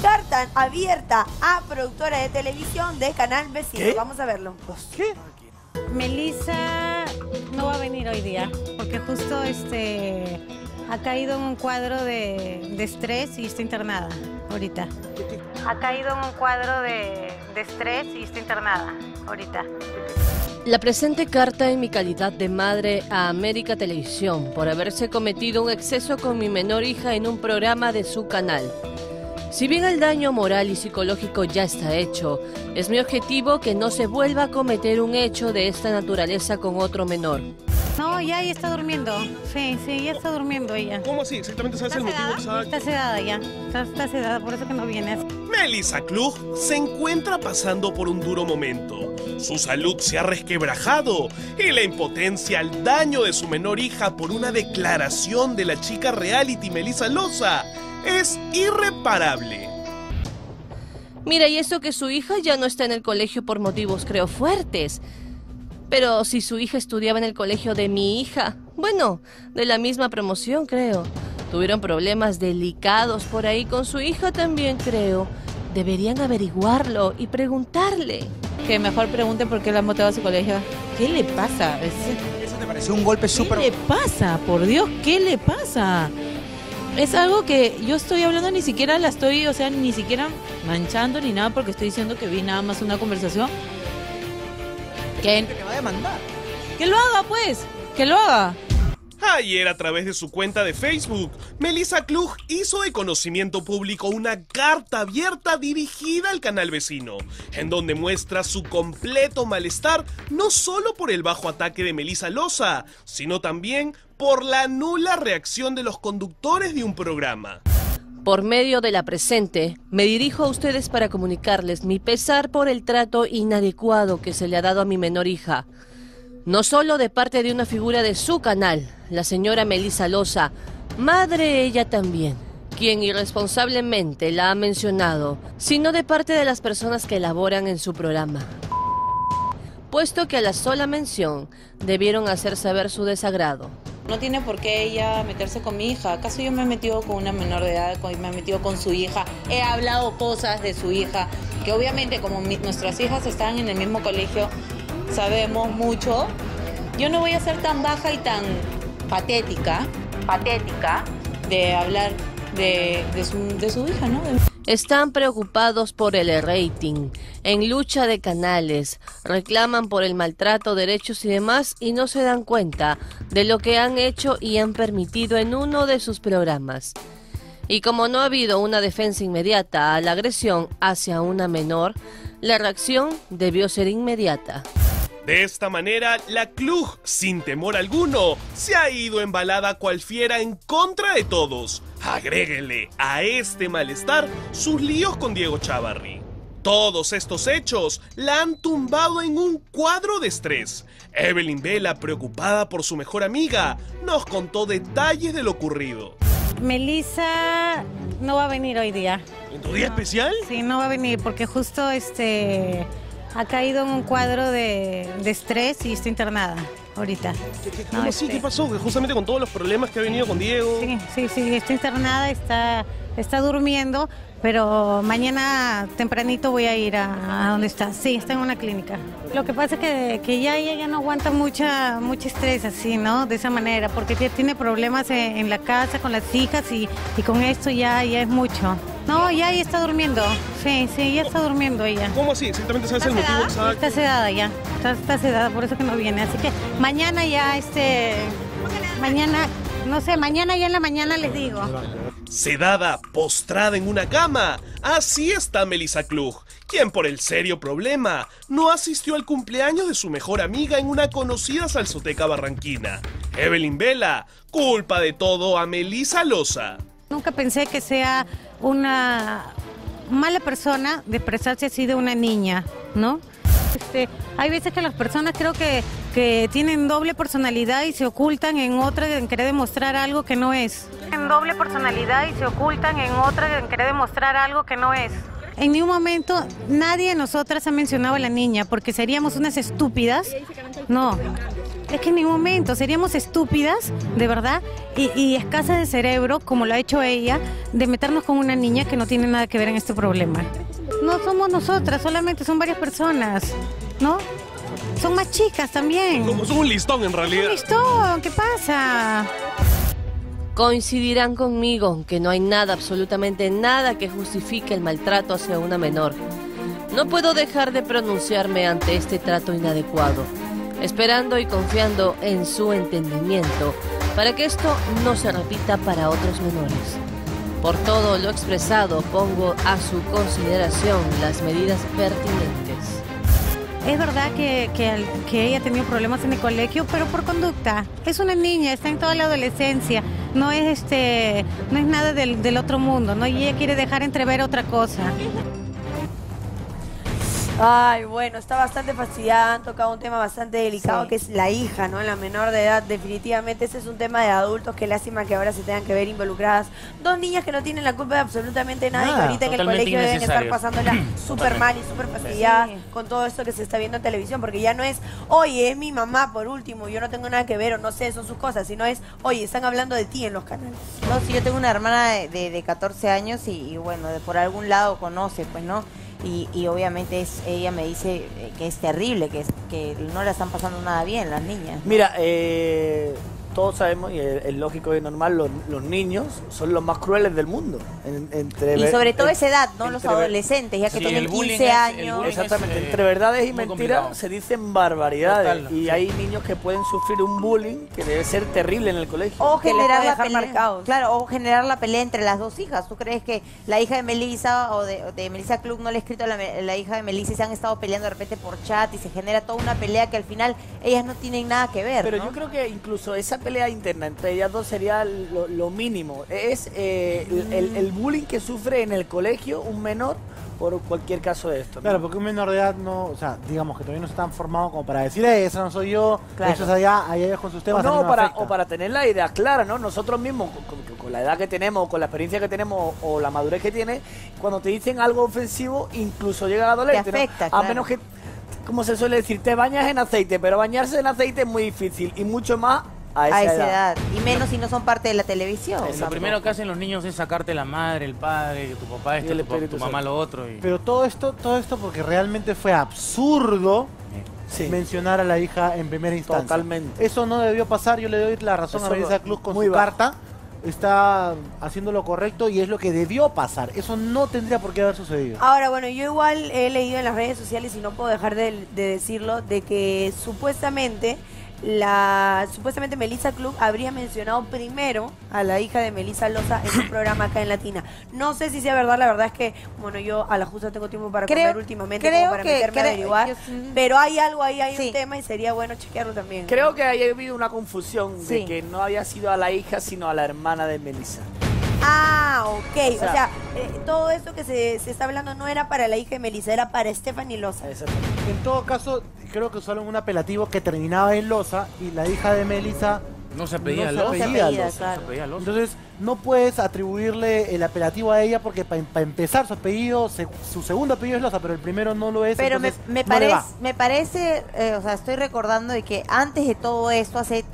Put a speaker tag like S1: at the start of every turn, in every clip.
S1: carta abierta a productora de televisión de Canal Vecino.
S2: ¿Qué?
S1: Vamos a verlo.
S2: ¿Qué?
S3: Melissa no va a venir hoy día porque justo este ha caído en un cuadro de, de estrés y está internada ahorita. Ha caído en un cuadro de, de estrés y está internada ahorita.
S4: La presente carta en mi calidad de madre a América Televisión por haberse cometido un exceso con mi menor hija en un programa de su canal. Si bien el daño moral y psicológico ya está hecho, es mi objetivo que no se vuelva a cometer un hecho de esta naturaleza con otro menor.
S3: No, ya ella está durmiendo. Sí, sí, ya está durmiendo ella.
S2: ¿Cómo así? Exactamente sabes el motivo exacto.
S3: Está sedada ya. Está, está sedada, por eso que no viene.
S2: Melissa Klug se encuentra pasando por un duro momento. Su salud se ha resquebrajado y la impotencia al daño de su menor hija por una declaración de la chica reality Melissa Loza es irreparable.
S4: Mira, y eso que su hija ya no está en el colegio por motivos creo fuertes. Pero si su hija estudiaba en el colegio de mi hija, bueno, de la misma promoción creo. Tuvieron problemas delicados por ahí con su hija también creo. Deberían averiguarlo y preguntarle.
S5: Que mejor pregunte por qué la han votado a su colegio. ¿Qué le pasa? Es-
S6: ¿Eso te pareció un golpe
S5: ¿Qué
S6: súper...
S5: le pasa? Por Dios, ¿qué le pasa? Es algo que yo estoy hablando, ni siquiera la estoy, o sea, ni siquiera manchando ni nada, porque estoy diciendo que vi nada más una conversación. Que,
S6: Te va a demandar.
S5: que lo haga, pues, que lo haga.
S2: Ayer a través de su cuenta de Facebook, Melissa Klug hizo de conocimiento público una carta abierta dirigida al canal vecino, en donde muestra su completo malestar no solo por el bajo ataque de Melissa Loza, sino también por la nula reacción de los conductores de un programa.
S4: Por medio de la presente, me dirijo a ustedes para comunicarles mi pesar por el trato inadecuado que se le ha dado a mi menor hija. No solo de parte de una figura de su canal, la señora Melissa Loza, madre ella también, quien irresponsablemente la ha mencionado, sino de parte de las personas que elaboran en su programa. Puesto que a la sola mención debieron hacer saber su desagrado.
S5: No tiene por qué ella meterse con mi hija. ¿Acaso yo me he metido con una menor de edad, me he metido con su hija? He hablado cosas de su hija, que obviamente como nuestras hijas están en el mismo colegio, sabemos mucho. Yo no voy a ser tan baja y tan patética, patética, de hablar de, su, hija, ¿no?
S4: Están preocupados por el rating, en lucha de canales, reclaman por el maltrato, derechos y demás y no se dan cuenta de lo que han hecho y han permitido en uno de sus programas. Y como no ha habido una defensa inmediata a la agresión hacia una menor, la reacción debió ser inmediata.
S2: De esta manera, la Klug, sin temor alguno, se ha ido embalada cual fiera en contra de todos. Agréguenle a este malestar sus líos con Diego Chavarri. Todos estos hechos la han tumbado en un cuadro de estrés. Evelyn Vela, preocupada por su mejor amiga, nos contó detalles de lo ocurrido.
S3: Melissa no va a venir hoy día.
S2: ¿En tu día especial?
S3: Sí, no va a venir porque justo este ha caído en un cuadro de, de estrés y está internada ahorita.
S2: ¿Cómo
S3: No,
S2: así?
S3: este-
S2: ¿Qué pasó? Justamente con todos los problemas que ha venido con Diego.
S3: Sí, sí, sí, está internada, está, está durmiendo, pero mañana tempranito voy a ir a, a donde está. Sí, está en una clínica. Lo que pasa es que, que ya ella ya no aguanta mucha, mucho estrés así, ¿no? De esa manera, porque ya tiene problemas en, en la casa con las hijas y, y con esto ya, ya es mucho. No, ya ella está durmiendo. Sí, sí, ya está durmiendo ella.
S2: ¿Cómo así? Exactamente sabes el motivo exacto.
S3: Está sedada ya, está, está sedada, por eso que no viene. Así que mañana ya, este, mañana, no sé, mañana ya en la mañana les digo.
S2: Sedada, postrada en una cama. Así está Melissa Klug, quien por el serio problema no asistió al cumpleaños de su mejor amiga en una conocida salsoteca barranquina. Evelyn Vela, culpa de todo a Melissa Loza.
S3: Nunca pensé que sea una mala persona de expresarse así de una niña, ¿no? Este, hay veces que las personas creo que, que tienen doble personalidad y se ocultan en otra en querer demostrar algo que no es. En doble personalidad y se ocultan en otra en querer demostrar algo que no es. En ningún momento nadie de nosotras ha mencionado a la niña porque seríamos unas estúpidas. No, es que en ningún momento seríamos estúpidas, de verdad, y, y escasas de cerebro, como lo ha hecho ella, de meternos con una niña que no tiene nada que ver en este problema. No somos nosotras, solamente son varias personas, ¿no? Son más chicas también.
S2: Como son un listón en realidad.
S3: Listo, ¿qué pasa?
S4: Coincidirán conmigo que no hay nada, absolutamente nada que justifique el maltrato hacia una menor. No puedo dejar de pronunciarme ante este trato inadecuado, esperando y confiando en su entendimiento para que esto no se repita para otros menores. Por todo lo expresado, pongo a su consideración las medidas pertinentes.
S3: Es verdad que, que, que ella ha tenido problemas en el colegio, pero por conducta. Es una niña, está en toda la adolescencia. No es este, no es nada del, del otro mundo, ¿no? Y ella quiere dejar entrever otra cosa.
S1: Ay, bueno, está bastante fastidiada, han tocado un tema bastante delicado
S3: Sí.
S1: que es la hija, ¿no? La menor de edad, definitivamente ese es un tema de adultos, qué lástima que ahora se tengan que ver involucradas. Dos niñas que no tienen la culpa de absolutamente nada, y que ahorita en el colegio deben estar pasándola súper mal y súper fastidiada
S3: Sí.
S1: con todo esto que se está viendo en televisión, porque ya no es, oye, es mi mamá por último, yo no tengo nada que ver o no sé, son sus cosas, sino es, oye, están hablando de ti en los canales.
S7: No, sí, yo tengo una hermana de, de, de 14 años y, y bueno, de por algún lado conoce, pues, ¿no? Y, y obviamente es, ella me dice eh, que es terrible, que, que no la están pasando nada bien las niñas.
S6: Mira, eh, todos sabemos, y es, es lógico y normal, los, los niños son los más crueles del mundo. En- entre
S7: Y sobre todo
S6: en-
S7: esa edad, ¿no? Los adolescentes, ya que
S8: Sí,
S7: tienen
S8: el bullying
S7: 15
S8: es- el
S7: años.
S8: bullying
S6: Exactamente,
S8: es, eh,
S6: entre verdades y mentiras se dicen barbaridades.
S8: Total,
S6: y
S8: sí.
S6: hay niños que pueden sufrir un bullying que debe ser terrible en el colegio.
S7: O generar la pelea.
S1: marcados.
S7: Claro, o generar la pelea entre las dos hijas. ¿Tú crees que la hija de Melissa o de, de Melissa Klug no le ha escrito a la, me- la hija de Melissa y se han estado peleando de repente por chat y se genera toda una pelea que al final ellas no tienen nada que ver?
S6: Pero
S7: ¿no?
S6: yo creo que incluso esa pelea interna entre ellas dos sería lo, lo mínimo. Es eh, el, el- el bullying que sufre en el colegio un menor por cualquier caso de esto. ¿no?
S9: Claro, porque un menor de edad no, o sea, digamos que todavía no están formados como para decir, eh, esa no soy yo,
S7: Claro.
S9: eso es allá, allá con sus temas.
S6: no, para,
S9: afecta".
S6: o para tener la idea clara, ¿no? Nosotros mismos, con, con- con la edad que tenemos, con la experiencia que tenemos o la madurez que tiene, cuando te dicen algo ofensivo, incluso llega a doler.
S7: Te afecta,
S6: A
S7: claro.
S6: menos que, como se suele decir, te bañas en aceite, pero bañarse en aceite es muy difícil y mucho más a esa,
S7: a esa
S6: edad.
S7: edad. Y menos si no son parte de la televisión.
S6: Exacto.
S8: Lo primero que hacen los niños es sacarte la madre, el padre, que tu papá esto,
S6: el
S8: tu, tu mamá
S6: Santo.
S8: lo otro. Y...
S9: Pero todo esto, todo esto porque realmente fue absurdo
S6: Sí.
S9: mencionar a la hija en primera instancia.
S6: Totalmente.
S9: Eso no debió pasar, yo le doy la razón
S6: Eso
S9: a
S6: lo-
S9: Cruz con
S6: muy
S9: su
S6: bajo.
S9: carta. Está haciendo lo correcto y es lo que debió pasar. Eso no tendría por qué haber sucedido.
S1: Ahora, bueno, yo igual he leído en las redes sociales y no puedo dejar de, de decirlo, de que supuestamente la supuestamente Melissa Club habría mencionado primero a la hija de Melissa Loza en un programa acá en Latina. No sé si sea verdad, la verdad es que, bueno, yo a la justa tengo tiempo para
S7: Creo-
S1: comer últimamente
S7: creo
S1: como para
S7: que-
S1: meterme a averiguar,
S7: yo sí-
S1: pero hay algo ahí, hay
S7: Sí.
S1: un tema y sería bueno chequearlo también.
S6: Creo que haya habido una confusión
S7: Sí.
S6: de que no había sido a la hija, sino a la hermana de Melissa.
S1: Ah, ok. O
S6: O sea-
S1: eh, todo esto que se, se está hablando no era para la hija de Melissa, era para Stephanie Loza.
S6: Exactamente.
S9: En todo caso, creo que usaron un apelativo que terminaba en Loza y la hija de Melissa
S8: No se pedía
S9: no
S8: Loza.
S9: Loza.
S7: claro.
S8: Se pedía Loza.
S9: Entonces, no puedes atribuirle el apelativo a ella porque para empezar su apellido, se- su segundo apellido es Loza, pero el primero no lo es.
S7: Pero me, me,
S9: no
S7: me parece, eh, o sea, estoy recordando de que antes de todo esto, hace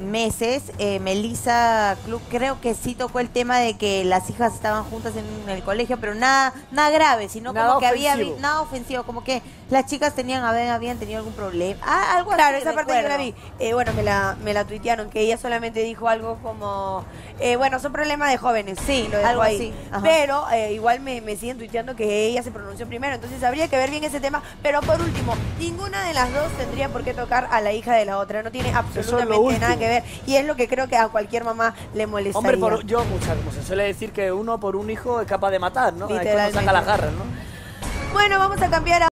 S7: meses, eh, Melissa Club creo que sí tocó el tema de que las hijas estaban juntas en el colegio, pero nada nada grave, sino
S6: Nada
S7: como que había nada ofensivo, como que las chicas tenían habían, habían tenido algún problema, ah, algo
S1: Claro,
S7: así,
S1: esa parte yo la vi. Eh, bueno, me la, me la tuitearon, que ella solamente dijo algo como, eh, bueno, son problemas de jóvenes. Sí, lo dejó
S7: algo
S1: ahí.
S7: así, ajá.
S1: Pero eh, igual me, me siguen tuiteando que ella se pronunció primero, entonces habría que ver bien ese tema. Pero por último, ninguna de las dos tendría por qué tocar a la hija de la otra, no tiene absolutamente nada que ver. Y es lo que creo que a cualquier mamá le molestaría.
S6: Hombre, por, yo, sea, como se suele decir que uno por un hijo es capaz de matar, ¿no? Ahí
S1: Literalmente.
S6: saca la jarra, ¿no?
S1: Bueno, vamos a cambiar a